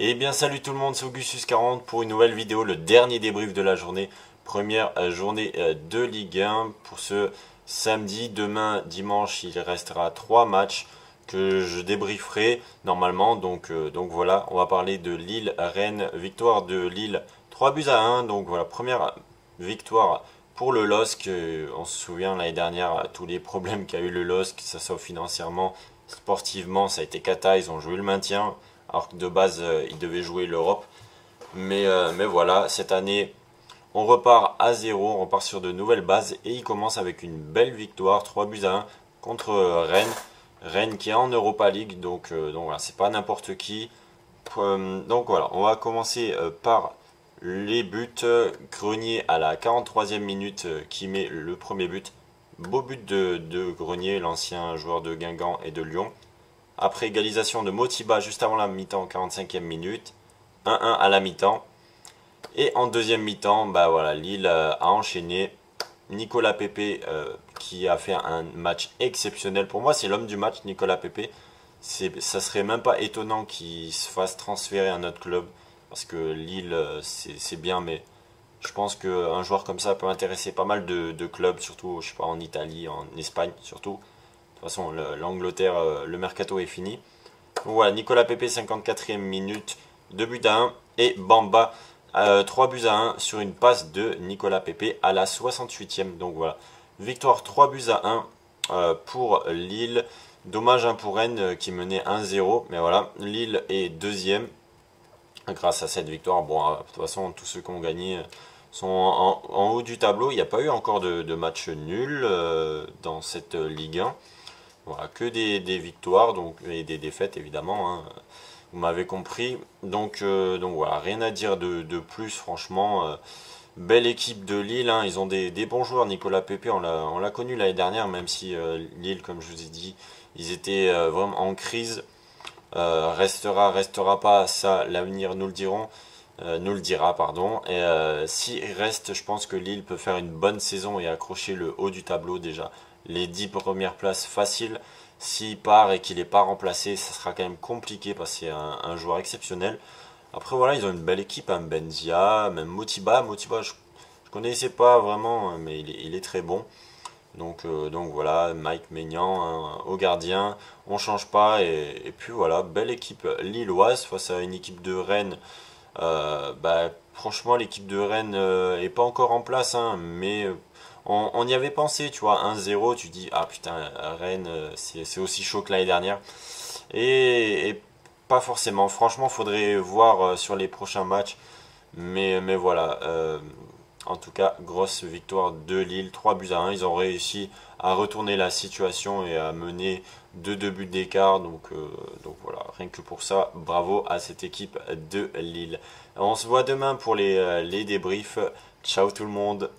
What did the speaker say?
Et bien salut tout le monde, c'est Augustus40 pour une nouvelle vidéo, le dernier débrief de la journée, première euh, journée euh, de Ligue 1 pour ce samedi. Demain dimanche il restera trois matchs que je débrieferai normalement. Donc, euh, donc voilà, on va parler de Lille-Rennes, victoire de Lille 3 buts à 1. Donc voilà, première victoire pour le LOSC. On se souvient l'année dernière tous les problèmes qu'a eu le LOSC, que ce soit financièrement, sportivement, ça a été cata, ils ont joué le maintien alors que de base, euh, il devait jouer l'Europe. Mais, euh, mais voilà, cette année, on repart à zéro, on repart sur de nouvelles bases et il commence avec une belle victoire, 3 buts à 1 contre Rennes. Rennes qui est en Europa League, donc, euh, donc voilà, c'est pas n'importe qui. donc voilà, on va commencer par les buts. Grenier à la 43e minute qui met le premier but. Beau but de Grenier, l'ancien joueur de Guingamp et de Lyon. Après égalisation de Motiba juste avant la mi-temps, 45e minute. 1-1 à la mi-temps. Et en deuxième mi-temps, bah voilà, Lille euh, a enchaîné. Nicolas Pepe euh, qui a fait un match exceptionnel. Pour moi, c'est l'homme du match, Nicolas Pepe. Ça serait même pas étonnant qu'il se fasse transférer à notre club. Parce que Lille, euh, c'est bien, mais je pense qu'un joueur comme ça peut intéresser pas mal de, de clubs, surtout pas, en Italie, en Espagne surtout. De toute façon, l'Angleterre, euh, le mercato est fini. Voilà, Nicolas Pepe, 54e minute, 2 buts à 1. Et Bamba, 3 euh, buts à 1 sur une passe de Nicolas Pepe à la 68e. Donc voilà, victoire 3 buts à 1 euh, pour Lille. Dommage hein, pour Rennes qui menait 1-0. Mais voilà, Lille est deuxième grâce à cette victoire. Bon, de toute façon, tous ceux qui ont gagné sont en, haut du tableau. Il n'y a pas eu encore de, de match nul dans cette Ligue 1. Voilà, que des, victoires et des défaites évidemment. Hein. Vous m'avez compris. Donc, euh, donc voilà, rien à dire de, plus franchement. Euh, belle équipe de Lille, hein. ils ont des, bons joueurs. Nicolas Pepe, on l'a connu l'année dernière, même si euh, Lille, comme je vous ai dit, ils étaient vraiment en crise. restera, restera pas, ça l'avenir nous le diront. nous le dira, pardon. Et s'il reste, je pense que Lille peut faire une bonne saison et accrocher le haut du tableau déjà les 10 premières places faciles. S'il part et qu'il n'est pas remplacé, ça sera quand même compliqué parce que c'est un, joueur exceptionnel. Après voilà, ils ont une belle équipe, un hein, Benzia, même Motiba. Motiba, je ne connaissais pas vraiment, mais il est, très bon. Donc, euh, voilà, Mike Maignan hein, au gardien, on change pas. Et, puis voilà, belle équipe lilloise face à une équipe de Rennes. Euh, bah, franchement, l'équipe de Rennes n'est euh, pas encore en place, hein, mais on, y avait pensé, tu vois, 1-0, tu dis, ah putain, Rennes, euh, c'est aussi chaud que l'année dernière. Et, pas forcément. Franchement, faudrait voir euh, sur les prochains matchs. Mais, mais voilà. Euh, en tout cas, grosse victoire de Lille, 3 buts à 1. Ils ont réussi à retourner la situation et à mener 2-2 buts d'écart. Donc, donc voilà, rien que pour ça, bravo à cette équipe de Lille. On se voit demain pour les, les débriefs. Ciao tout le monde